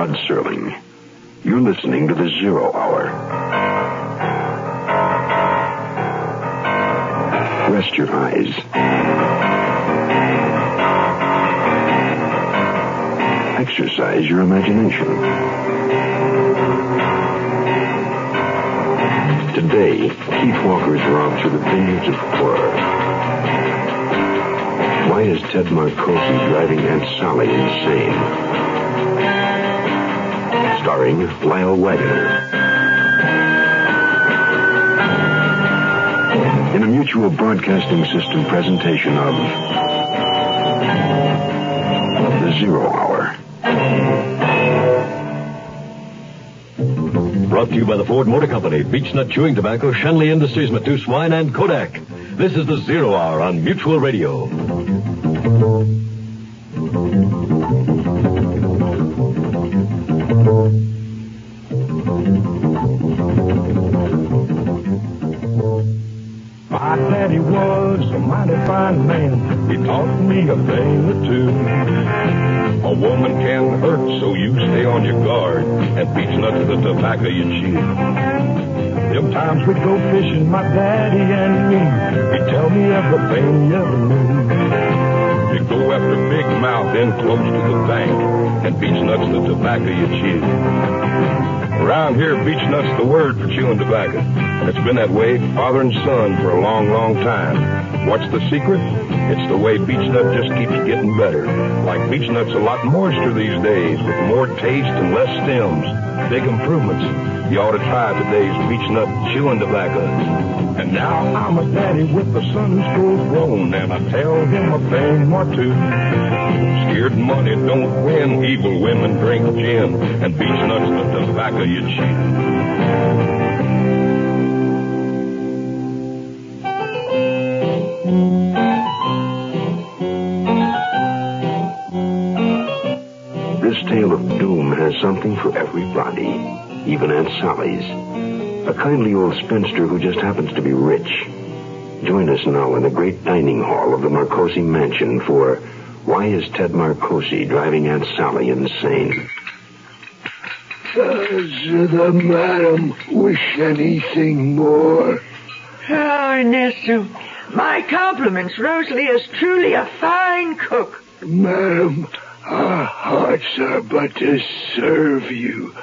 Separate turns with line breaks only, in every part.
Rod Serling. You're listening to the Zero Hour. Rest your eyes. Exercise your imagination. Today, Keith Walker's robbed through the vineyards of horror. Why is Ted Marcosi driving Aunt Sally insane? Lyle Waggoner. In a mutual broadcasting system presentation of The Zero Hour.
Brought to you by the Ford Motor Company, Beechnut Chewing Tobacco, Schenley Industries, Mateus Wine, and Kodak. This is the Zero Hour on Mutual Radio.
He taught me a thing or two. A woman can hurt, so you stay on your guard and beech nuts the tobacco you chew. Them times we'd go fishing, my daddy and me. He'd tell me everything ever knew. You go after big mouth in close to the bank and beech nuts the tobacco you chew. Around here, beech nut's the word for chewing tobacco. And It's been that way, father and son, for a long, long time. What's the secret? It's the way beech nut just keeps getting better. Like beech nut's a lot moister these days, with more taste and less stems. Big improvements. You ought to try today's beech nut chewing tobacco. And now I'm a daddy with a son who's full grown, and I tell him a thing or two. Scared money don't win. Evil women drink gin, and beech nuts the tobacco you chew.
This tale of doom has something for everybody, even Aunt Sally's. A kindly old spinster who just happens to be rich. Join us now in the great dining hall of the Marcosi mansion for Why is Ted Marcosi driving Aunt Sally insane?
Does the madam wish anything more?
Oh, Ernesto, my compliments. Rosalie is truly a fine cook.
Madam, our hearts are but to serve you.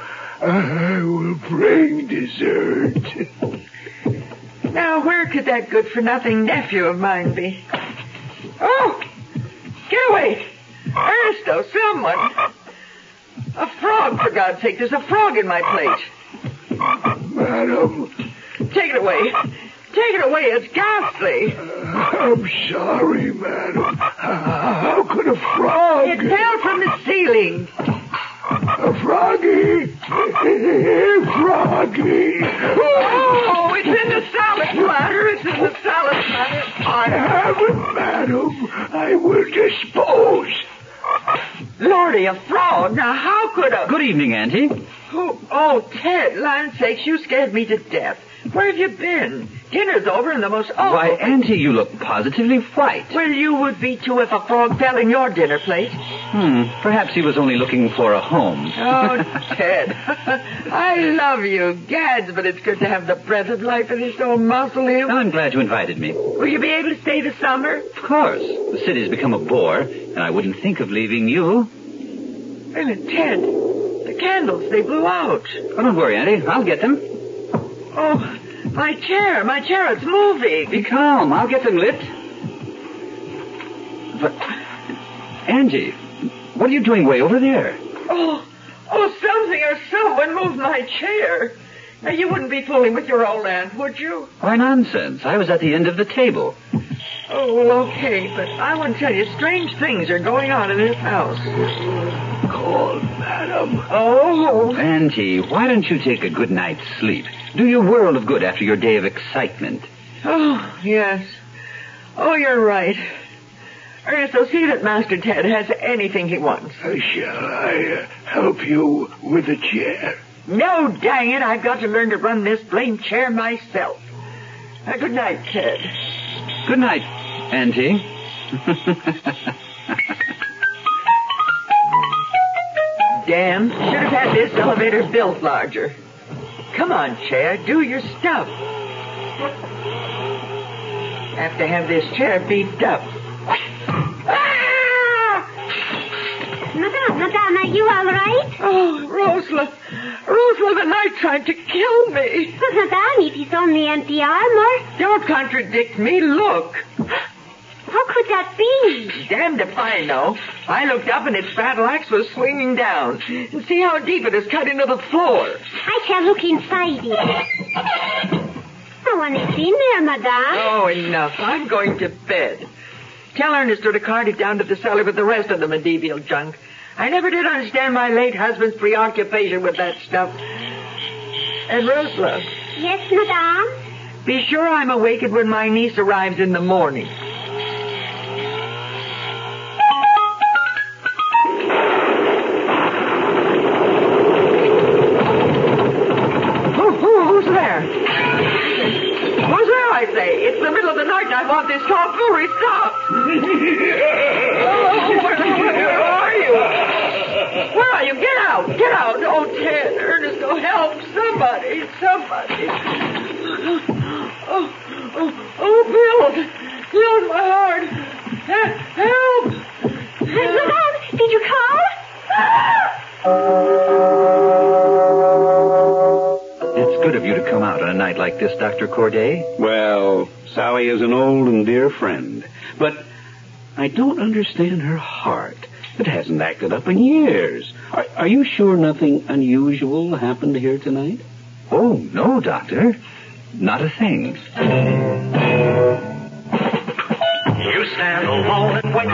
I will bring dessert.
Now, where could that good-for-nothing nephew of mine be? Oh, get away. Ernesto, someone. A frog, for God's sake. There's a frog in my plate.
Madam,
Take it away. Take it away. It's ghastly.
I'm sorry, madam. How could a frog...
It fell from the ceiling.
A froggy! Froggy!
Oh, it's in the salad platter. It's in the salad platter.
I haven't, madam. I will dispose.
Lordy, a frog. Now, how could a...
Good evening, Auntie.
Oh, oh, Ted, land sakes, you scared me to death. Where have you been? Dinner's over and the most awful...
Why, Auntie, you look positively white.
Well, you would be too if a frog fell in your dinner plate.
Hmm, perhaps he was only looking for a home.
Oh, Ted, I love you, gads, but it's good to have the breath of life in this old mausoleum.
I'm glad you invited me.
Will you be able to stay the summer?
Of course. The city's become a bore, and I wouldn't think of leaving you.
Wait a Ted, the candles, they blew out.
Oh, don't worry, Auntie. I'll get them.
Oh, my chair, my chair, it's moving.
Be calm. I'll get them lit. But, Angie, what are you doing way over there?
Oh, oh, something or someone moved my chair. Now, you wouldn't be fooling with your old aunt, would you?
Why, nonsense. I was at the end of the table.
Oh, well, okay, but I want to tell you, strange things are going on in this house.
Call, madam.
Oh,
Angie, why don't you take a good night's sleep? Do you a world of good after your day of excitement.
oh, yes. Oh, you're right. Ernesto, see that Master Ted has anything he wants.
Uh, Shall I uh, help you with the chair?
No, dang it, I've got to learn to run this blame chair myself. Uh, good night, Ted.
Good night, Auntie.
damn. Should have had this elevator built larger. Come on, chair. Do your stuff. Have to have this chair beefed up. Ah!
Madame, Madame, are you all right?
Oh, Rosla. Rosla, the knight tried to kill me.
But Madame, it is only empty armor.
Don't contradict me. Look.
Could that be?
Damned if I know. I looked up and its battle axe was swinging down. And see how deep it has cut into the floor.
I shall look inside it. No one is in there, Madame.
Oh, enough. I'm going to bed. Tell Ernesto to cart it down to the cellar with the rest of the medieval junk. I never did understand my late husband's preoccupation with that stuff. And Rosla,
Yes, Madame.
be sure I'm awakened when my niece arrives in the morning.
Good of you to come out on a night like this, Dr. Corday.
Well, Sally is an old and dear friend, but I don't understand her heart. It hasn't acted up in years. Are, are you sure nothing unusual happened here tonight?
Oh, no, Doctor. Not a thing.
You stand alone and wait.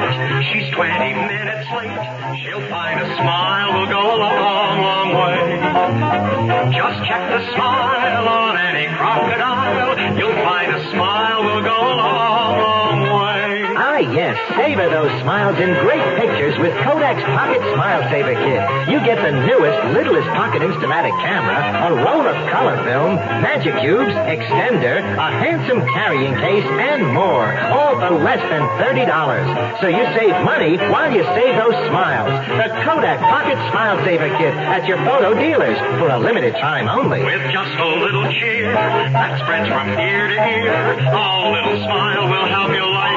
She's 20 minutes late. She'll find a smile will go a long, long way. Just check the smile on any crocodile.
Savor those smiles in great pictures with Kodak's Pocket Smile Saver Kit. You get the newest, littlest pocket instamatic camera, a roll of color film, magic cubes, extender, a handsome carrying case, and more. All for less than $30. So you save money while you save those smiles. The Kodak Pocket Smile Saver Kit at your photo dealers for a limited time only.
With just a little cheer that spreads from ear to ear, a little smile will help your
light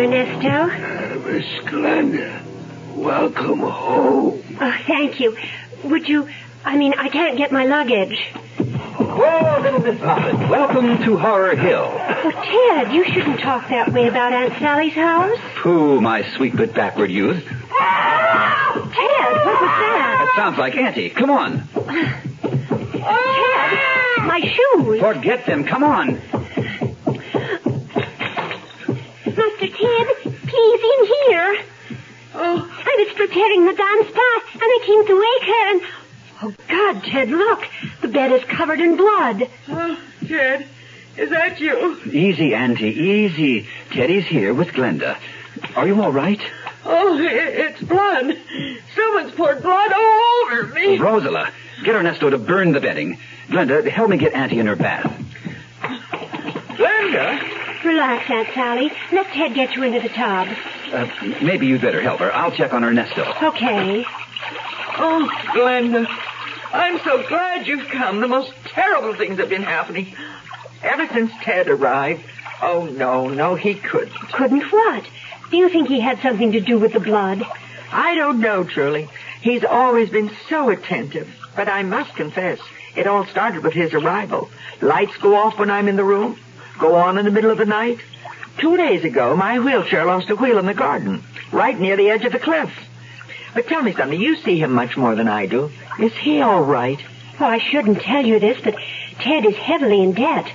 Ernesto.
Uh, Miss Glenda, welcome home.
Oh, thank you. Would you... I mean, I can't get my luggage.
Whoa, little Miss Moffat. Welcome to Horror Hill.
Oh, Ted, you shouldn't talk that way about Aunt Sally's house.
Pooh, my sweet but backward youth.
Ted, what was that?
That sounds like Auntie. Come on.
Ted, my shoes.
Forget them. Come on.
Master Ted, please in here.
Oh,
I was preparing bath, and I came to wake her, and... Oh, God, Ted, look. The bed is covered in blood.
oh, Ted, is that you?
Easy, Auntie. Easy. Teddy's here with Glenda. Are you all right?
Oh, it's blood. Someone's poured blood all over me.
Rosala, get Ernesto to burn the bedding. Glenda, help me get Auntie in her bath.
Glenda?
Relax, Aunt Sally. Let Ted get you into the tub.
Uh, maybe you'd better help her. I'll check on Ernesto.
Okay.
Oh, Glenda, I'm so glad you've come. The most terrible things have been happening. Ever since Ted arrived. Oh, no, no, he couldn't.
Couldn't what? Do you think he had something to do with the blood?
I don't know, truly. He's always been so attentive. But I must confess, it all started with his arrival. Lights go off when I'm in the room, go on in the middle of the night. Two days ago, my wheelchair lost a wheel in the garden, right near the edge of the cliff. But tell me something, you see him much more than I do. Is he all right?
Oh, I shouldn't tell you this, but Ted is heavily in debt.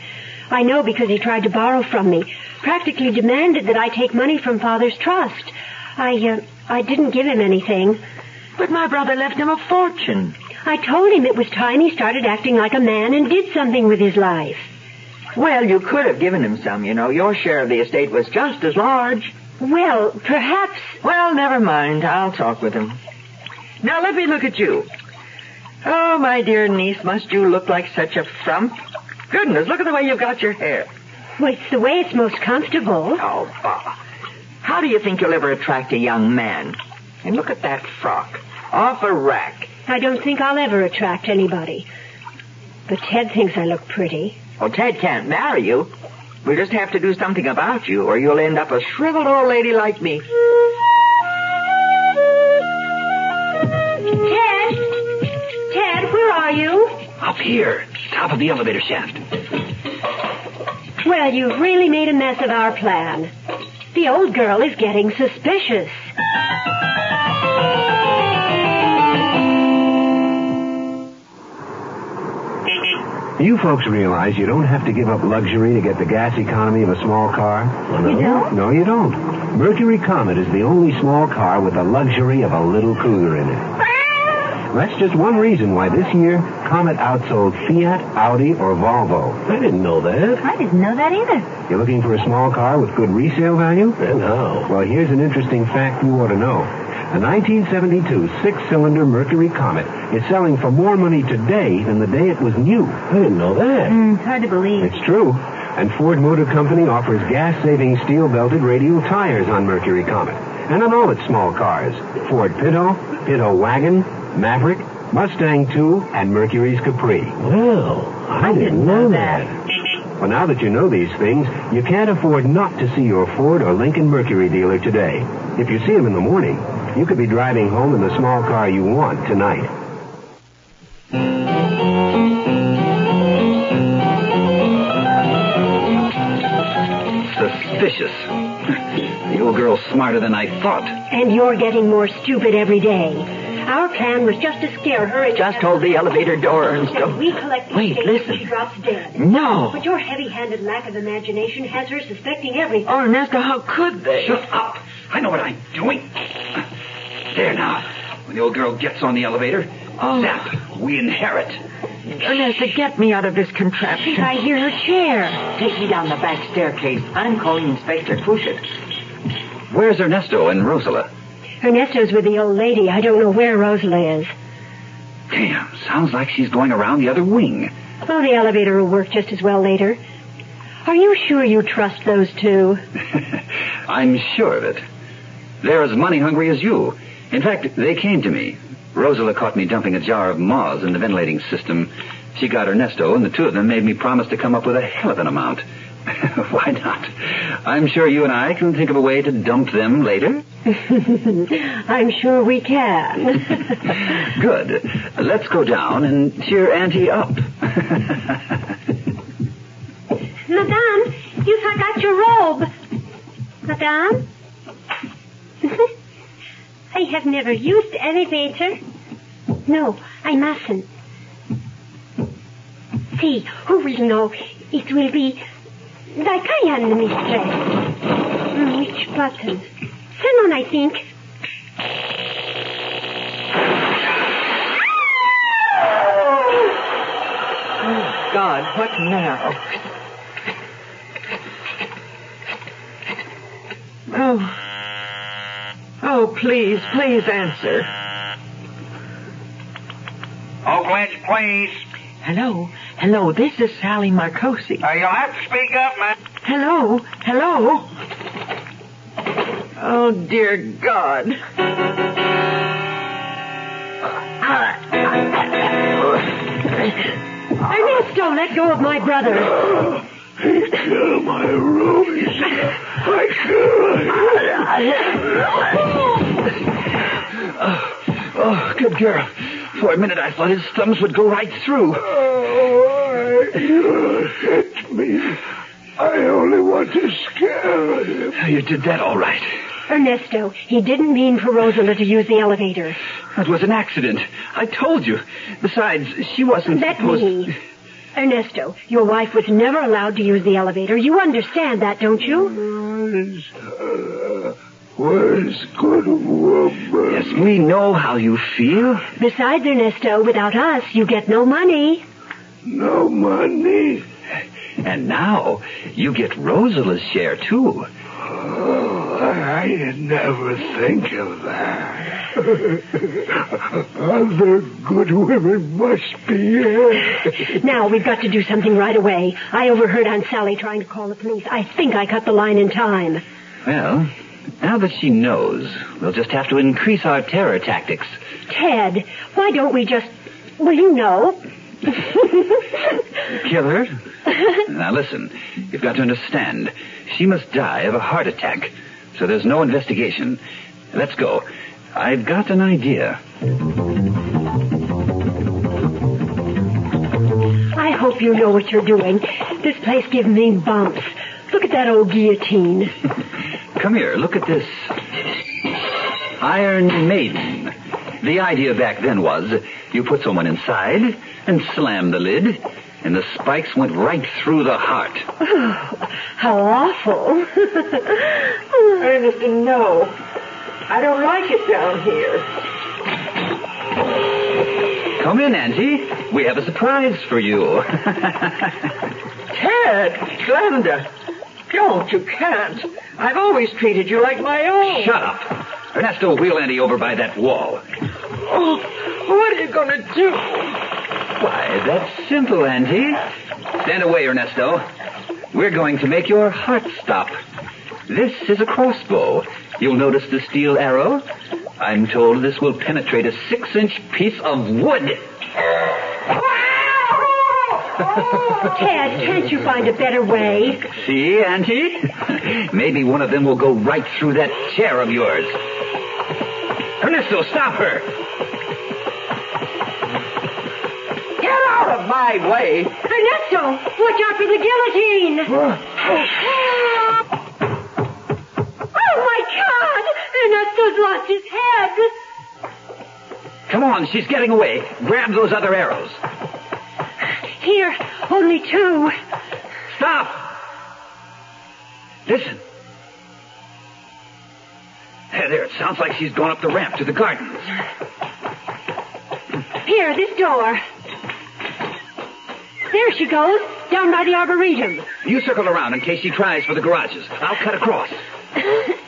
I know because he tried to borrow from me. Practically demanded that I take money from Father's trust. I, uh, I didn't give him anything.
But my brother left him a fortune.
I told him it was time he started acting like a man and did something with his life.
Well, you could have given him some, you know. Your share of the estate was just as large.
Well, perhaps.
Well, never mind. I'll talk with him. Now let me look at you. Oh, my dear niece, must you look like such a frump? Goodness, look at the way you've got your hair.
Well, it's the way it's most comfortable.
Oh, bah. How do you think you'll ever attract a young man? And look at that frock. Off a rack.
I don't think I'll ever attract anybody. But Ted thinks I look pretty.
Well, Ted can't marry you. We'll just have to do something about you, or you'll end up a shriveled old lady like me.
Ted? Ted, where are you?
Up here, top of the elevator shaft.
Well, you've really made a mess of our plan. The old girl is getting suspicious.
You folks realize you don't have to give up luxury to get the gas economy of a small car?
You don't?
No, you don't. Mercury Comet is the only small car with the luxury of a little cougar in it. That's just one reason why this year Comet outsold Fiat, Audi, or Volvo. I didn't know that.
I didn't know that either.
You're looking for a small car with good resale value?
No.
Well, here's an interesting fact you ought to know. A 1972 six-cylinder Mercury Comet is selling for more money today than the day it was new. I didn't know that.
Mm, hard to believe.
It's true. And Ford Motor Company offers gas-saving steel-belted radial tires on Mercury Comet. And on all its small cars. Ford Pinto, Pinto Wagon, Maverick, Mustang 2, and Mercury's Capri. Well, I, didn't know that. Well, now that you know these things, you can't afford not to see your Ford or Lincoln Mercury dealer today. If you see him in the morning, you could be driving home in the small car you want tonight.
Suspicious. The old girl's smarter than I thought.
And you're getting more stupid every day. Our plan was just to scare her and
Just hold the elevator door,
and
Ernesto.
we collect the
Wait, listen.
she drops dead.
No.
But your heavy-handed lack of imagination has her suspecting everything.
Oh, Ernesto, how could they?
Shut up. I know what I'm doing. There now. When the old girl gets on the elevator,
Oh.
zap, we inherit.
Oh, Ernesto, get me out of this contraption.
I hear her chair.
Take me down the back staircase. I'm calling Inspector Cushit.
Where's Ernesto and Rosala?
Ernesto's with the old lady. I don't know where Rosalie is.
Damn, sounds like she's going around the other wing.
Oh, the elevator will work just as well later. Are you sure you trust those two?
I'm sure of it. They're as money hungry as you. In fact, they came to me. Rosala caught me dumping a jar of moths in the ventilating system. She got Ernesto, and the two of them made me promise to come up with a hell of an amount. Why not? I'm sure you and I can think of a way to dump them later.
I'm sure we can.
Good. Let's go down and cheer Auntie up.
Madame, you forgot your robe. Madame? I have never used elevator. No, I mustn't. See, who will know? It will be like I am the mistress. Which button? Someone, I think.
Oh, God, what now? Oh. Oh, please, please answer.
Oakland's, please.
Hello, hello, this is Sally Marcosi.
Uh, you'll have to speak up, man.
Hello, hello. Oh, dear God.
I mustn't let go of my brother.
He killed my Ruby. I
Oh, oh good girl. For a minute I thought his thumbs would go right through.
Oh, you hit me. I only want to scare him.
You did that all right.
Ernesto, he didn't mean for Rosala to use the elevator.
That was an accident. I told you. Besides, she wasn't
Let
supposed...
me. Ernesto, your wife was never allowed to use the elevator. You understand that, don't you?
Was good woman.
Yes, we know how you feel.
Besides, Ernesto, without us, you get no money.
No money.
And now you get Rosala's share, too.
Oh, I never think of that. Other good women must be here.
Now, we've got to do something right away. I overheard Aunt Sally trying to call the police. I think I cut the line in time.
Well, now that she knows, we'll just have to increase our terror tactics.
Ted, why don't we just... Well, you know.
Kill her? now listen, you've got to understand. She must die of a heart attack, so there's no investigation. Let's go. I've got an idea.
I hope you know what you're doing. This place gives me bumps. Look at that old guillotine.
Come here, look at this. Iron Maiden. The idea back then was you put someone inside and slam the lid, and the spikes went right through the heart.
Oh, How awful.
Ernest, no. I don't like it down here.
Come in, Auntie. We have a surprise for you.
Ted, Glenda, don't, you can't. I've always treated you like my own.
Shut up. Ernesto, wheel Auntie over by that wall.
Oh, what are you going to do?
Why, that's simple, Auntie. Stand away, Ernesto. We're going to make your heart stop. This is a crossbow. You'll notice the steel arrow. I'm told this will penetrate a six-inch piece of wood.
Ted, can't you find a better way?
See, Auntie? Maybe one of them will go right through that chair of yours. Ernesto, stop her.
Get out of my way.
Ernesto, watch out for the guillotine. Oh, my God! Ernesto's lost his head.
Come on, she's getting away. Grab those other arrows.
Here, only two.
Stop! Listen. There, there, it sounds like she's gone up the ramp to the gardens.
Here, this door. There she goes, down by the arboretum.
You circle around in case she tries for the garages. I'll cut across.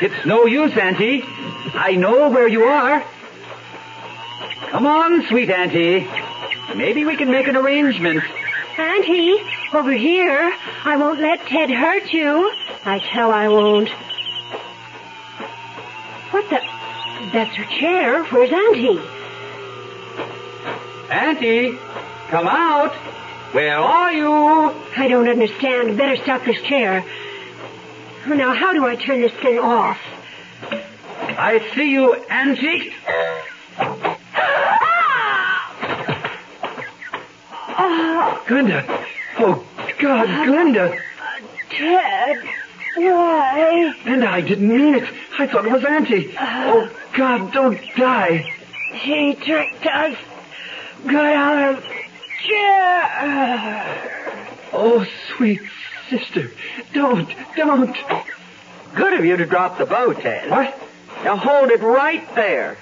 It's no use, Auntie. I know where you are. Come on, sweet Auntie. Maybe we can make an arrangement.
Auntie, over here. I won't let Ted hurt you. I tell I won't. What the? That's her chair. Where's Auntie?
Auntie, come out. Where are you?
I don't understand. Better stop this chair. Now, how do I turn this thing off?
I see you, Auntie. Glenda. Oh, God, uh, Glenda.
Ted, why?
And I didn't mean it. I thought it was Auntie. Uh, oh, God, don't die.
She tricked us. Got out of chair.
Oh, sweet sister. Don't, don't.
Good of you to drop the bow, Ted.
What?
Now hold it right there.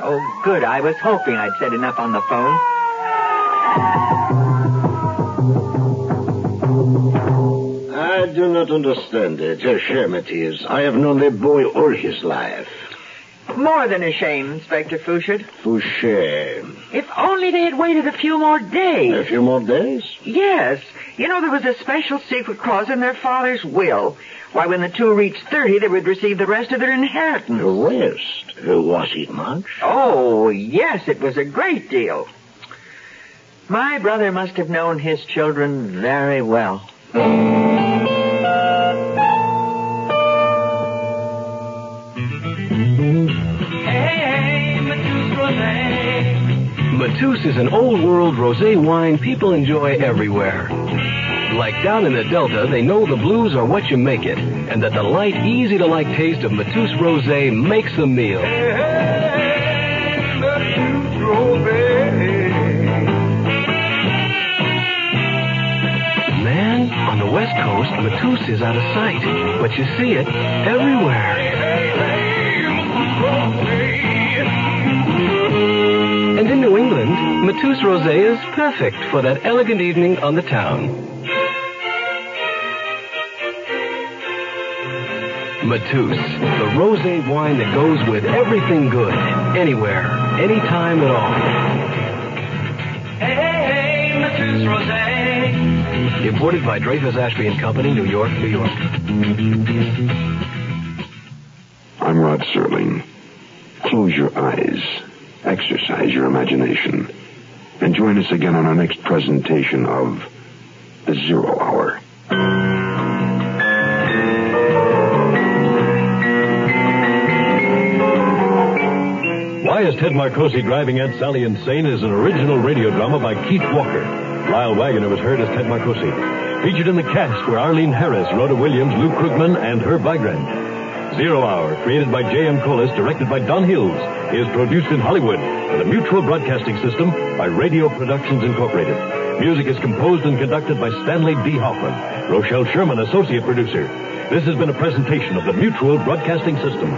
Oh, good. I was hoping I'd said enough on the phone.
I do not understand it, Herr Shermatis. I have known that boy all his life.
More than a shame, Inspector Fouchard.
Fouché.
If only they had waited a few more days.
A few more days?
Yes. You know, there was a special secret clause in their father's will. Why, when the two reached 30, they would receive the rest of their inheritance.
The rest? Was it much?
Oh, yes, it was a great deal. My brother must have known his children very well.
Mateus is an old world rosé wine people enjoy everywhere. Like down in the Delta, they know the blues are what you make it, and that the light, easy to like taste of Mateus Rosé makes the meal. Coast, Mateus is out of sight, but you see it everywhere. And in New England, Mateus Rosé is perfect for that elegant evening on the town. Mateus, the rosé wine that goes with everything good, anywhere, anytime at all.
Hey, hey, hey, Mateus Rosé.
Imported by Dreyfus Ashby and Company, New York, New York.
I'm Rod Serling. Close your eyes, exercise your imagination, and join us again on our next presentation of The Zero Hour.
Why is Ted Marcosi driving Aunt Sally insane is an original radio drama by Keith Walker. Lyle Waggoner was heard as Ted Marcosi. Featured in the cast were Arlene Harris, Rhoda Williams, Lou Krugman, and Herb Vigran. Zero Hour, created by J.M. Kholos, directed by Don Hills, is produced in Hollywood for the Mutual Broadcasting System by Radio Productions Incorporated. Music is composed and conducted by Stanley D. Hoffman. Rochelle Sherman, associate producer. This has been a presentation of the Mutual Broadcasting System.